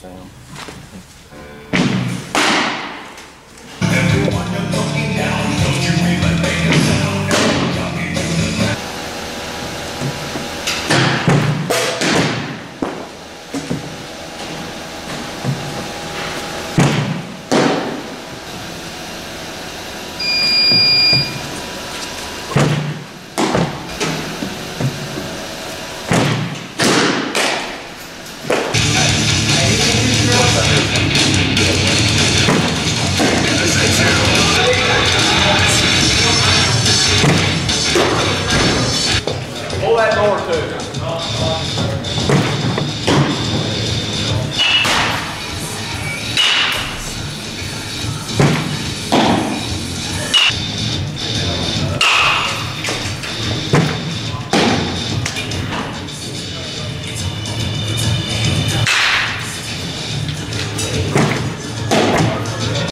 Sam. that door too.